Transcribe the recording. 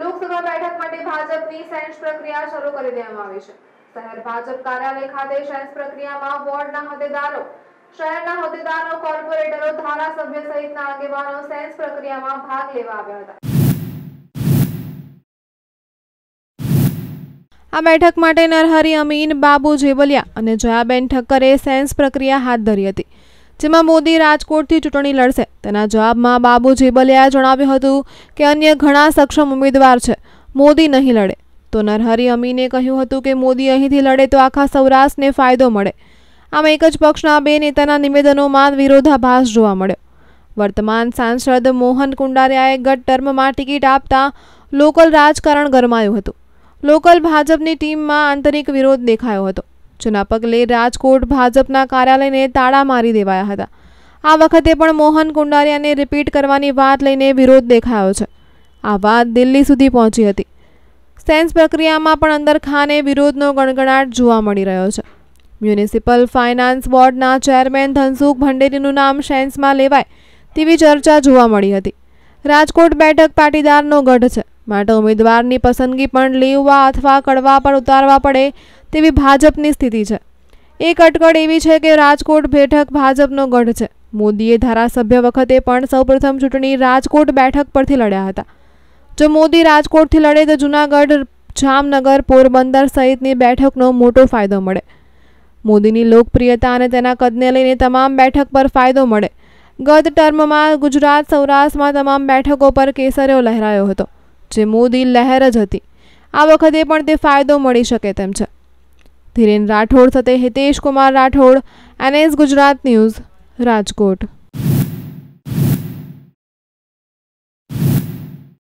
લોકસભા બેઠક માટે ભાજપની સેન્સ પ્રક્રિયા શરૂ કરી દેવામાં આવી છે. શહેર ભાજપ કાર્યાલય ખાતે સેન્સ પ્રક્રિયામાં વોર્ડના હોદ્દેદારો, શહેરના હોદ્દેદારો, કોર્પોરેટરો, ધારાસભ્ય સહિતના આગેવાનો સેન્સ પ્રક્રિયામાં ભાગ લેવા આવ્યા હતા. આ બેઠક માટે નરહરી અમીન, બાબુ જેવલિયા અને જયાબેન ઠક્કરે સેન્સ પ્રક્રિયા હાથ ધરી હતી. જેમાં મોદી રાજકોટથી ચૂંટણી લડશે. તેના જવાબમાં બાબુ જેબલિયાએ જણાવ્યું હતું કે અન્ય ઘણા સક્ષમ ઉમેદવાર છે. મોદી નહીં લડે. તો નરહરી અમીને કહ્યું હતું કે મોદી અહીંથી લડે તો આખા સૌરાષ્ટ્રને ફાયદો મળે. આમ એક જ પક્ષના બે નેતાના નિવેદનોમાં વિરોધાભાસ જોવા મળ્યો. વર્તમાન સાંસદ મોહન કુંડારિયાએ ગત ટર્મમાં ટિકિટ આપતા લોકલ રાજકારણ ગરમાયું હતું. લોકલ ભાજપની ટીમમાં આંતરિક વિરોધ દેખાયો હતો. જેના પગલે રાજકોટ ભાજપના કાર્યાલયને તાળા મારી દેવાયા હતા. આ વખતે પણ મોહન કુંડારિયાને રિપીટ કરવાની વાત લઈને વિરોધ દેખાયો છે. આ વાત દિલ્હી સુધી પહોંચી હતી. સેન્સ પ્રક્રિયામાં પણ અંદર ખાને વિરોધનો ગણગણાટ જોવા મળી રહ્યો છે. મ્યુનિસિપલ ફાઇનાન્સ બોર્ડના ચેરમેન ધનસુખ ભંડેરીનું નામ સેન્સમાં લેવાય તેવી ચર્ચા જોવા મળી હતી. રાજકોટ બેઠક પાટીદારનો ગઢ છે. માટે ઉમેદવારની પસંદગી પણ લીવવા અથવા કડવા પર ઉતારવા પડે તેવી ભાજપની સ્થિતિ છે. એક અટકળ એવી છે કે રાજકોટ બેઠક ભાજપનો ગઢ છે. મોદીએ ધારાસભ્ય વખતે પણ સૌપ્રથમ ચૂંટણી રાજકોટ બેઠક પરથી લડ્યા હતા. જો મોદી રાજકોટથી લડે તો જૂનાગઢ, જામનગર, પોરબંદર સહિતની બેઠકનો મોટો ફાયદો મળે. મોદીની લોકપ્રિયતા અને તેના કદને લઈને તમામ બેઠક પર ફાયદો મળે. ગત ટર્મમાં ગુજરાત સૌરાષ્ટ્રમાં તમામ બેઠકો પર કેસરીઓ લહેરાયો હતો, જે મોદી લહેર જ હતી. આ વખતે પણ તે ફાયદો મળી શકે તેમ છે. ધીરેન રાઠોડ સાથે હિતેશ કુમાર રાઠોડ, એનએસ ગુજરાત ન્યૂઝ, રાજકોટ.